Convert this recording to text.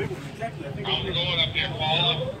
I'm going up there, Paula.